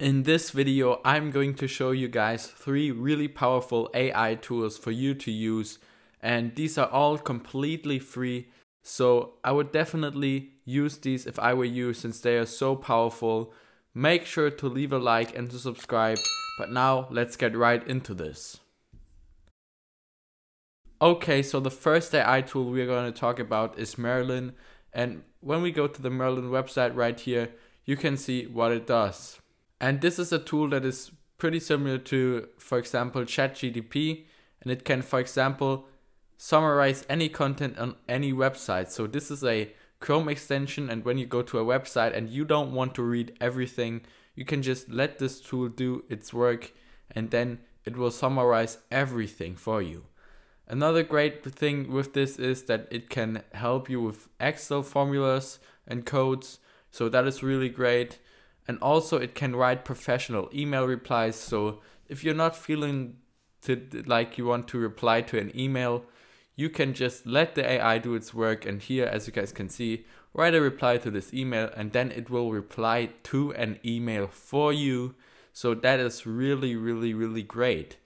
In this video, I'm going to show you guys three really powerful AI tools for you to use and these are all completely free. So I would definitely use these if I were you since they are so powerful. Make sure to leave a like and to subscribe. But now let's get right into this. Okay, so the first AI tool we're going to talk about is Merlin. And when we go to the Merlin website right here, you can see what it does. And this is a tool that is pretty similar to, for example, ChatGPT, And it can, for example, summarize any content on any website. So this is a Chrome extension. And when you go to a website and you don't want to read everything, you can just let this tool do its work and then it will summarize everything for you. Another great thing with this is that it can help you with Excel formulas and codes. So that is really great. And also it can write professional email replies. So if you're not feeling to, like you want to reply to an email, you can just let the AI do its work. And here, as you guys can see, write a reply to this email and then it will reply to an email for you. So that is really, really, really great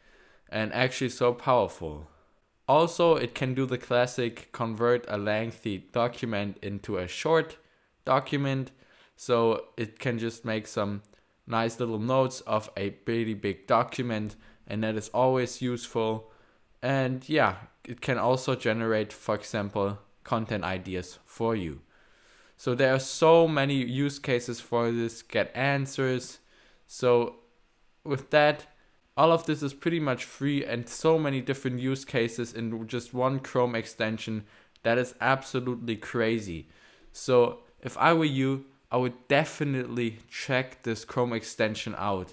and actually so powerful. Also, it can do the classic convert a lengthy document into a short document. So it can just make some nice little notes of a pretty big document and that is always useful. And yeah, it can also generate, for example, content ideas for you. So there are so many use cases for this, get answers. So with that, all of this is pretty much free and so many different use cases in just one Chrome extension. That is absolutely crazy. So if I were you, I would definitely check this Chrome extension out.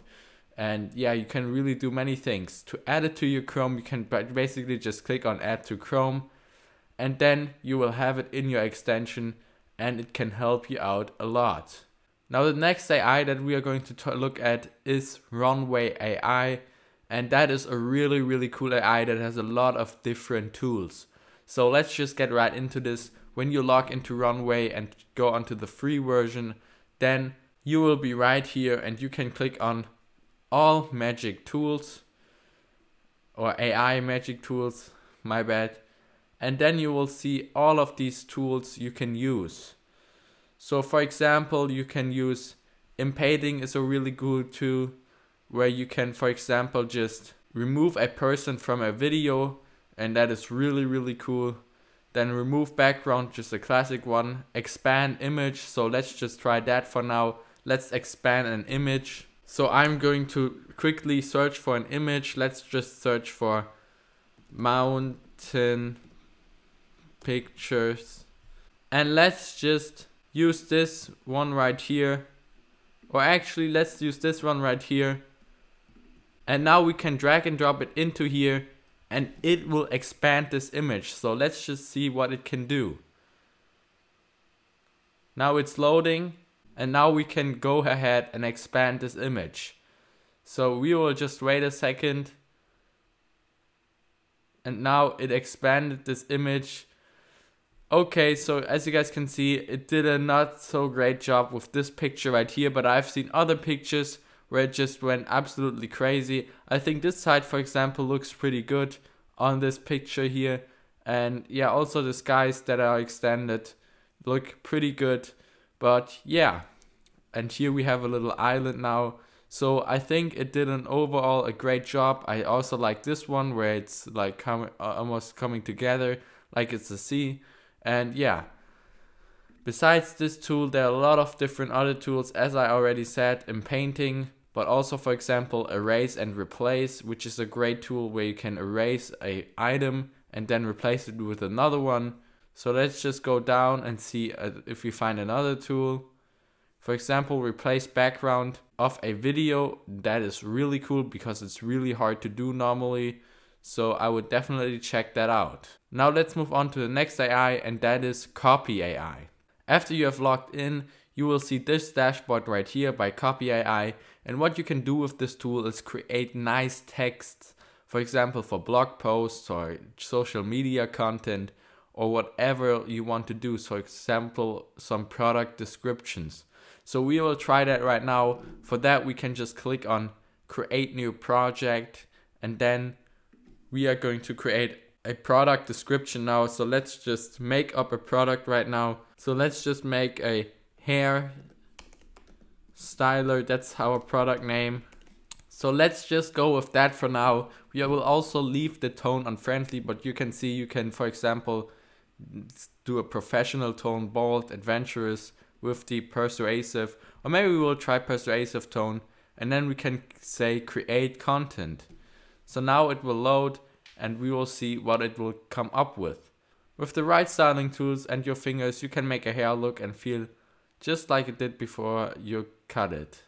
And yeah, you can really do many things. To add it to your Chrome, you can basically just click on add to Chrome and then you will have it in your extension and it can help you out a lot. Now the next AI that we are going to look at is Runway AI and that is a really, really cool AI that has a lot of different tools. So let's just get right into this. When you log into Runway and go onto the free version, then you will be right here and you can click on all magic tools or AI magic tools, my bad. And then you will see all of these tools you can use. So for example, you can use Inpainting is a really good tool where you can, for example, just remove a person from a video and that is really, really cool. Then remove background, just a classic one. Expand image, so let's just try that for now. Let's expand an image. So I'm going to quickly search for an image. Let's just search for mountain pictures. And let's just use this one right here. Or actually, let's use this one right here and now we can drag and drop it into here and it will expand this image. So let's just see what it can do. Now it's loading and now we can go ahead and expand this image. So we will just wait a second and now it expanded this image. Okay, so as you guys can see, it did a not so great job with this picture right here, but I've seen other pictures where it just went absolutely crazy. I think this side, for example, looks pretty good on this picture here. And yeah, also the skies that are extended look pretty good. But yeah, and here we have a little island now. So I think it did an overall a great job. I also like this one where it's like coming uh, almost coming together like it's a sea. And yeah, besides this tool, there are a lot of different other tools, as I already said, in painting, but also for example erase and replace which is a great tool where you can erase a item and then replace it with another one so let's just go down and see uh, if we find another tool for example replace background of a video that is really cool because it's really hard to do normally so I would definitely check that out. Now let's move on to the next AI and that is copy AI. After you have logged in, you will see this dashboard right here by Copy AI and what you can do with this tool is create nice texts, for example, for blog posts or social media content or whatever you want to do. So example, some product descriptions. So we will try that right now. For that, we can just click on create new project and then we are going to create a product description now. So let's just make up a product right now. So let's just make a hair styler. That's our product name. So let's just go with that for now. We will also leave the tone unfriendly, but you can see you can, for example, do a professional tone, bold, adventurous with the persuasive, or maybe we will try persuasive tone and then we can say create content. So now it will load and we will see what it will come up with. With the right styling tools and your fingers, you can make a hair look and feel just like it did before you cut it.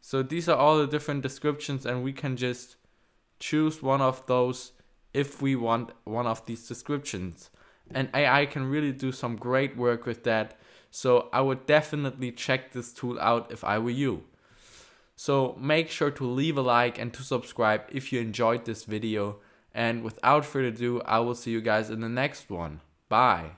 So these are all the different descriptions and we can just choose one of those if we want one of these descriptions. And AI can really do some great work with that. So I would definitely check this tool out if I were you. So make sure to leave a like and to subscribe if you enjoyed this video. And without further ado, I will see you guys in the next one. Bye.